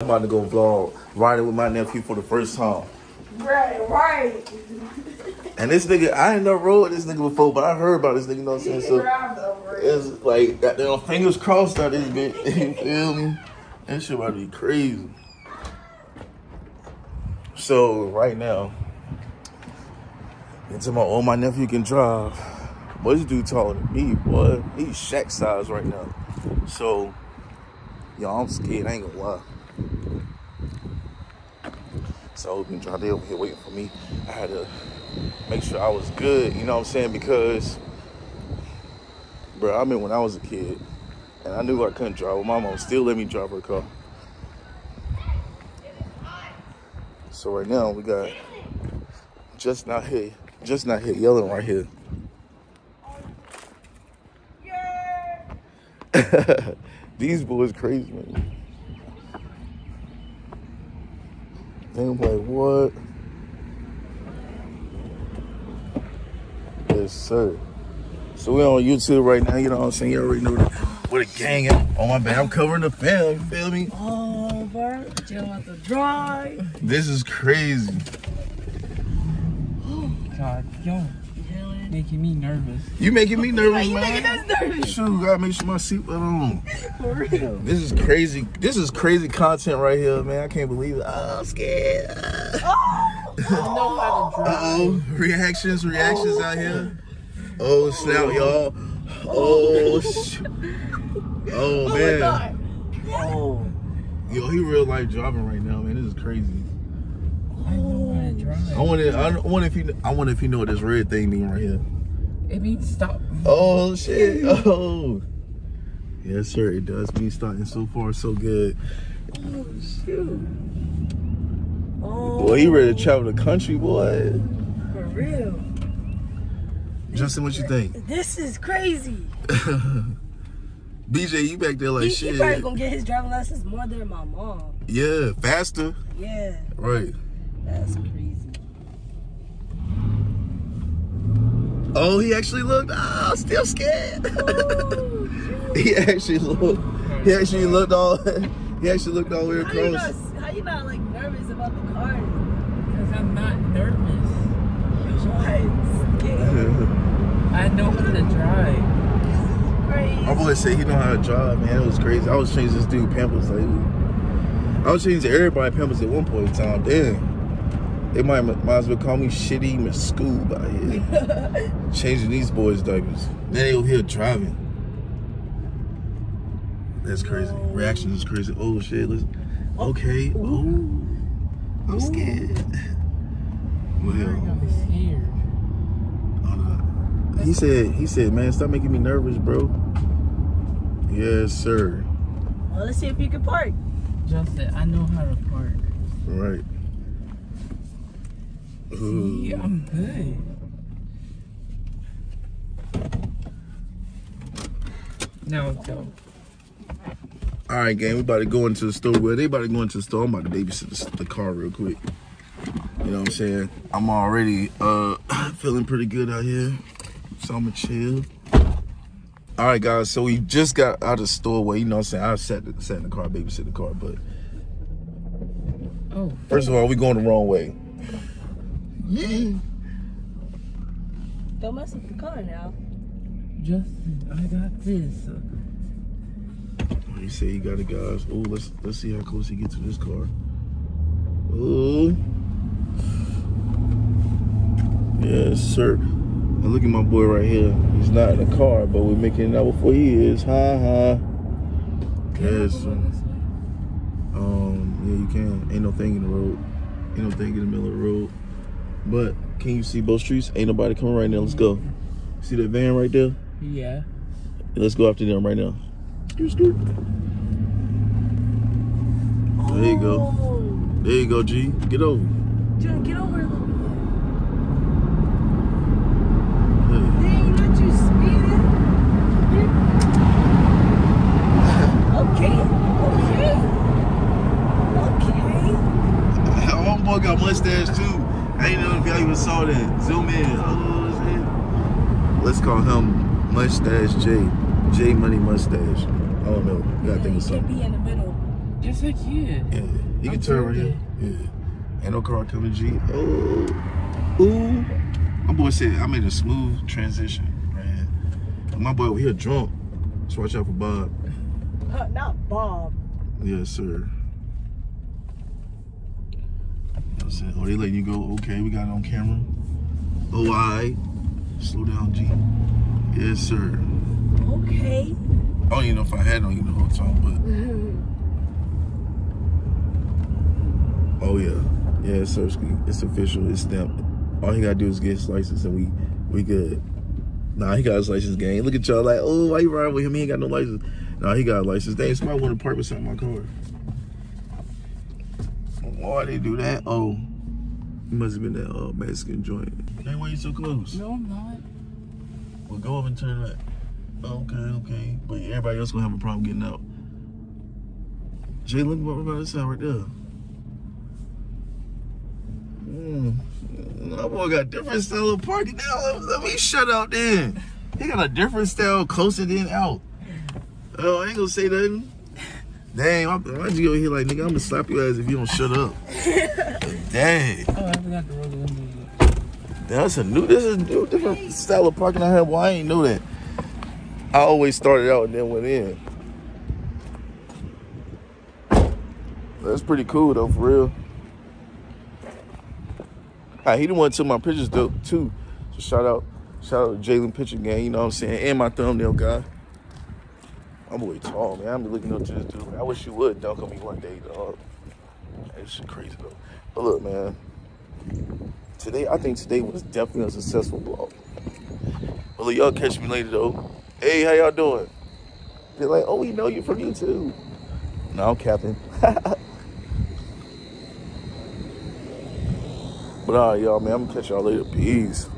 I'm about to go vlog riding with my nephew for the first time. Right, right. And this nigga, I ain't never rode with this nigga before, but I heard about this nigga, you know what I'm saying? So it's like goddamn fingers crossed out this bitch. You feel me? That shit about to be crazy. So right now, into my oh my nephew can drive. Boy, this dude taller than me, boy. He's Shaq size right now. So, y'all, I'm scared. I ain't gonna lie. So he dropped over here waiting for me. I had to make sure I was good, you know what I'm saying? Because, bro, I mean, when I was a kid, and I knew I couldn't drive, well, my mom still let me drive her car. So right now we got just not here, just not here, yelling right here. These boys crazy, man. They like, what? Yes, sir. So we on YouTube right now, you know what I'm saying? You already know where a gang. Oh my bad, I'm covering the film, you feel me? Oh, bro, out the drive. This is crazy. God, yo, making me nervous. You making me nervous, You man. making us nervous. Shoot, gotta make sure my seatbelt on. For real. This is crazy. This is crazy content right here, man. I can't believe it. Oh, I'm scared. Oh, I know how to drive. Uh-oh. Reactions, reactions out here. Oh, snap, y'all. Oh, sh- oh, oh man. Oh, Yo, he real life driving right now, man. This is crazy. Oh. I know to drive. I wonder, I wonder if you, I wonder if you know what this red thing mean right here. It means stop. Oh shit! Oh, yes, sir. It does mean starting so far so good. Oh, shoot. Oh, Boy, he ready to travel the country, boy. for real. Justin, what you think? This is crazy. BJ, you back there like he, shit? he probably gonna get his driving license more than my mom. Yeah, faster. Yeah, Right. That's crazy. Oh, he actually looked. Ah, still scared. Oh, shoot. he actually looked. He actually looked all. He actually looked all weird way How you, not, how you not like nervous about the car? Because I'm not nervous. What? I know how to drive. This is crazy. My boy said he know how to drive, man. It was crazy. I was changing this dude Pampers like I was changing everybody Pampers at one point in time. Damn. They might might as well call me shitty Miss Scoob out here. changing these boys' diapers. Then they over here driving. That's crazy. Reaction is crazy. Oh shit, listen. Okay. Oh. I'm scared. You're Well, gonna be uh, he said, he said, man, stop making me nervous, bro. Yes, sir. Well, let's see if you can park. Justin, I know how to park. Right. See, I'm good. Now go. All right, gang, we about to go into the store. Well, they about to go into the store. I'm about to babysit the, the car real quick. You know what I'm saying? I'm already uh feeling pretty good out here, so I'ma chill. All right, guys. So we just got out of the store. Well, you know what I'm saying? I sat, sat in the car, babysit the car. But Oh, first of all, we going the wrong way. Yeah. Don't mess with the car now. Justin, I got this. He said he got it, guys. Oh, let's let's see how close he gets to this car. Oh. Yes, sir. Now look at my boy right here. He's not in the car, but we're making it out before he is. Ha ha. Yes, sir. Um, yeah, you can. Ain't no thing in the road. Ain't no thing in the middle of the road. But can you see both streets? Ain't nobody coming right now. Let's go. See that van right there? Yeah. Let's go after them right now. Skirt, skirt. There you go. There you go, G. Get over. Jun, get over a little bit. Hey. They ain't let you speeding. Okay, okay. Okay. Homeboy got mustache too. I ain't know if y'all that. Zoom in. Oh. Let's call him Mustache J. J Money Mustache. I don't know. You gotta think of You can't something. be in the middle. Just like you. Yeah, you I can turn right here. Yeah. Ain't no car coming, G. Oh, ooh. My boy said I made a smooth transition, man. My boy over here drunk. So watch out for Bob. Uh, not Bob. Yes, sir. You know what Oh, they letting you go. Okay, we got it on camera. Oh, I. Slow down, G. Yes, sir. Okay. I don't even know if I had on you the whole time, but oh yeah, yeah, sir. It's official. It's stamped. All he gotta do is get his license, and we we good. Nah, he got his license. Gang, look at y'all like, oh, why you riding with him? He ain't got no license. Nah, he got a license. Dang, somebody want to park beside my car. Why they do that? Oh, it must have been that uh, Mexican joint. Hey, why you so close? No, I'm not. Well, go up and turn that. Okay, okay. But everybody else gonna have a problem getting out. Jay, look what we're about to say right there. Mm. That boy got different style of parking now. Let, let me shut out then. He got a different style closer than out. Oh, I ain't gonna say nothing. Dang, why, why'd you go here like, nigga, I'm gonna slap your ass if you don't shut up. Dang. Oh, I forgot to roll the windows. That's a new, this is a new, different style of parking I have. Well, I ain't know that. I always started out and then went in. That's pretty cool though, for real. Ah, he the one took my pictures though too. So shout out, shout out to Jalen Picture Gang. You know what I'm saying, and my thumbnail guy. My boy tall man. I'm looking up to this dude. I wish you would dunk on me one day, dog. That shit crazy though. But look, man. Today, I think today was definitely a successful vlog. Well, look, y'all catch me later though. Hey, how y'all doing? They're like, oh, we know you from YouTube. No, I'm capping. but all right, y'all, man, I'm gonna catch y'all later. Peace.